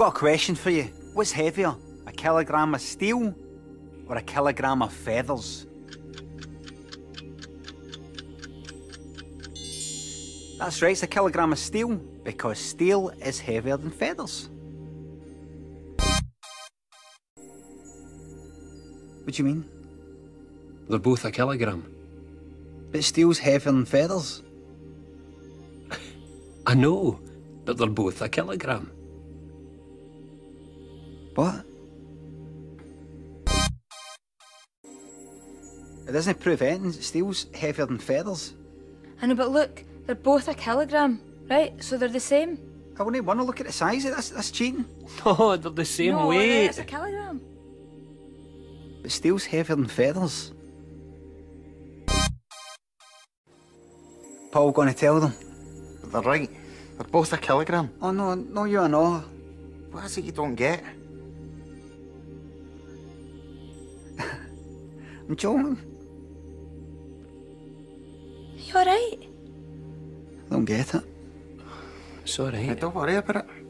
got a question for you. What's heavier, a kilogram of steel or a kilogram of feathers? That's right, it's a kilogram of steel, because steel is heavier than feathers. What do you mean? They're both a kilogram. But steel's heavier than feathers. I know, but they're both a kilogram. What? It doesn't prove anything. Steel's heavier than feathers. I know, but look, they're both a kilogram, right? So they're the same. I wouldn't want to look at the size of this. That's cheating. No, they're the same no, weight. it's a kilogram. But steel's heavier than feathers. Paul going to tell them. They're right. They're both a kilogram. Oh no, no, you are not. What is it you don't get? I'm joking. You alright? I don't get it. Sorry. alright. Hey, don't worry about it.